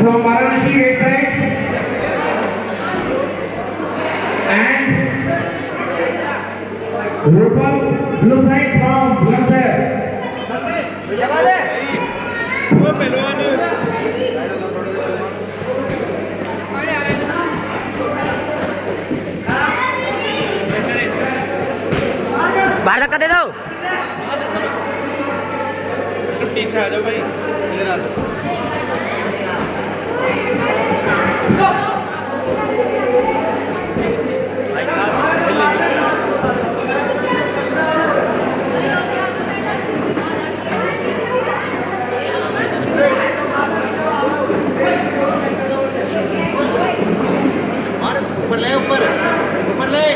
from Varanasi red side and Rupal blue side from पहलवान बाहर धक्का दे दो पीछे आ जाओ भाई इधर आ जाओ ऊपर ले ऊपर ऊपर ले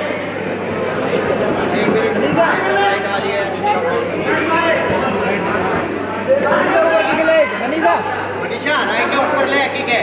लाइट वाली है मनीषा राइट ऊपर ले ठीक है।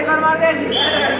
एक और मार दे